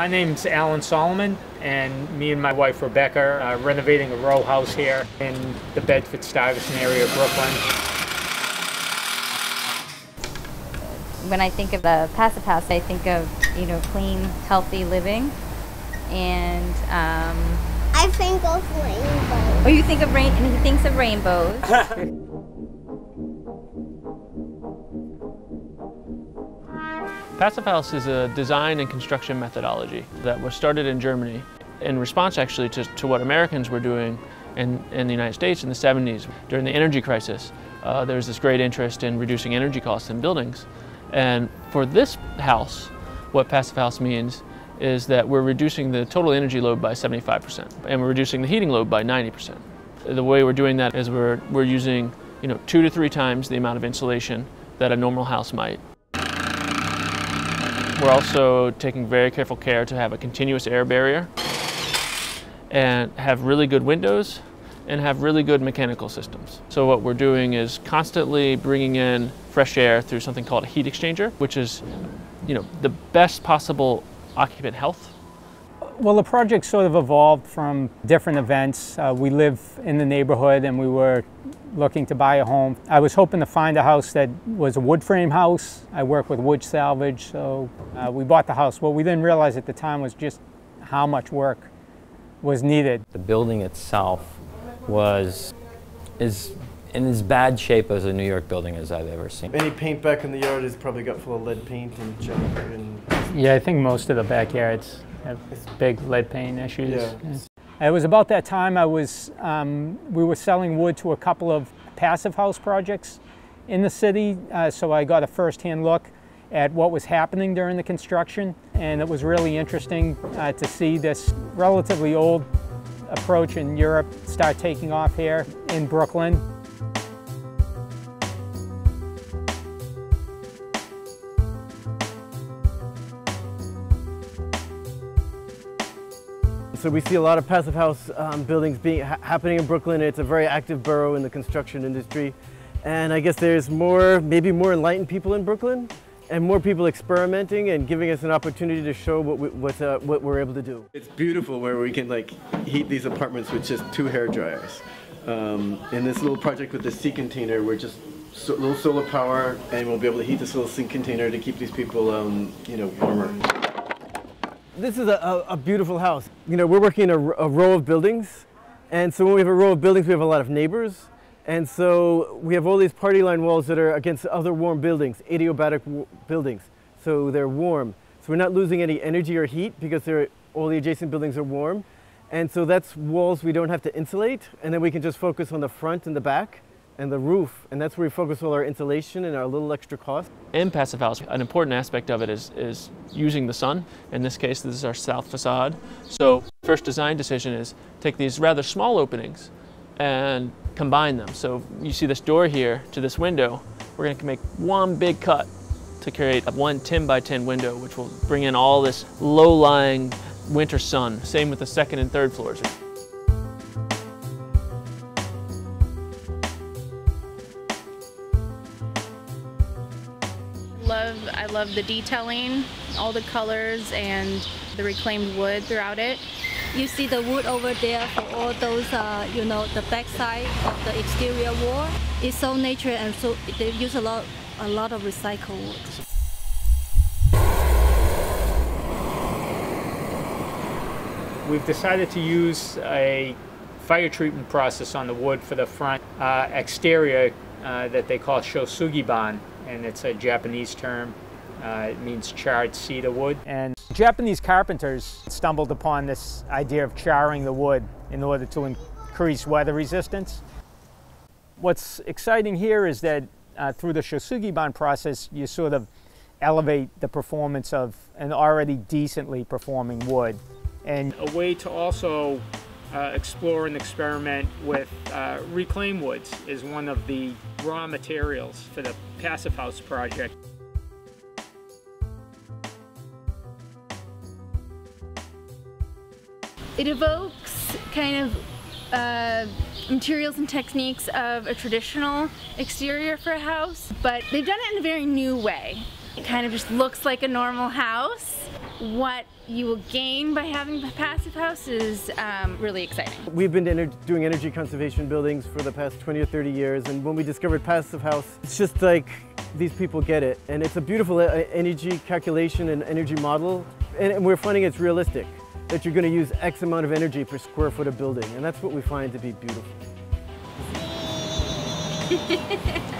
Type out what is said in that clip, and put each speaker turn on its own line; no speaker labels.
My name's Alan Solomon, and me and my wife Rebecca are renovating a row house here in the Bedford Stuyvesant area of Brooklyn.
When I think of the passive house, I think of you know clean, healthy living, and um,
I think of rainbows.
oh, you think of rain, and he thinks of rainbows.
Passive House is a design and construction methodology that was started in Germany in response actually to, to what Americans were doing in, in the United States in the 70s. During the energy crisis, uh, there was this great interest in reducing energy costs in buildings. And for this house, what Passive House means is that we're reducing the total energy load by 75% and we're reducing the heating load by 90%. The way we're doing that is we're, we're using you know, two to three times the amount of insulation that a normal house might. We're also taking very careful care to have a continuous air barrier and have really good windows and have really good mechanical systems. So what we're doing is constantly bringing in fresh air through something called a heat exchanger, which is you know, the best possible occupant health.
Well, the project sort of evolved from different events. Uh, we live in the neighborhood and we were looking to buy a home. I was hoping to find a house that was a wood frame house. I work with wood salvage, so uh, we bought the house. What we didn't realize at the time was just how much work was needed.
The building itself was is in as bad shape as a New York building as I've ever seen.
Any paint back in the yard is probably got full of lead paint and junk. And
Yeah, I think most of the backyards have big lead paint issues.
Yeah.
It was about that time I was, um, we were selling wood to a couple of passive house projects in the city, uh, so I got a first-hand look at what was happening during the construction, and it was really interesting uh, to see this relatively old approach in Europe start taking off here in Brooklyn.
So we see a lot of passive house um, buildings being ha happening in Brooklyn. It's a very active borough in the construction industry. And I guess there's more, maybe more enlightened people in Brooklyn and more people experimenting and giving us an opportunity to show what, we, what, uh, what we're able to do. It's beautiful where we can like heat these apartments with just two hair dryers. Um, in this little project with the sea container, we're just so, little solar power and we'll be able to heat this little sea container to keep these people, um, you know, warmer. This is a, a, beautiful house. You know, we're working in a, a row of buildings. And so when we have a row of buildings, we have a lot of neighbors. And so we have all these party line walls that are against other warm buildings, adiabatic buildings. So they're warm. So we're not losing any energy or heat because all the adjacent buildings are warm. And so that's walls we don't have to insulate. And then we can just focus on the front and the back and the roof. And that's where we focus all our insulation and our little extra cost.
And Passive House, an important aspect of it is, is using the sun. In this case, this is our south facade. So first design decision is take these rather small openings and combine them. So you see this door here to this window, we're gonna make one big cut to create a one 10 by 10 window, which will bring in all this low-lying winter sun. Same with the second and third floors.
Love I love the detailing, all the colors and the reclaimed wood throughout it.
You see the wood over there for all those, uh, you know, the back side of the exterior wall. It's so natural and so they use a lot, a lot of recycled wood.
We've decided to use a fire treatment process on the wood for the front uh, exterior uh, that they call shou sugi ban, and it's a Japanese term. Uh, it means charred cedar wood. And Japanese carpenters stumbled upon this idea of charring the wood in order to increase weather resistance. What's exciting here is that uh, through the shou sugi ban process, you sort of elevate the performance of an already decently performing wood. And a way to also uh, explore and experiment with uh, reclaimed woods is one of the raw materials for the Passive House project.
It evokes kind of uh, materials and techniques of a traditional exterior for a house, but they've done it in a very new way. It kind of just looks like a normal house. What you will gain by having a passive house is um, really exciting.
We've been ener doing energy conservation buildings for the past 20 or 30 years, and when we discovered Passive House, it's just like these people get it. And it's a beautiful energy calculation and energy model, and we're finding it's realistic, that you're going to use X amount of energy per square foot of building, and that's what we find to be beautiful.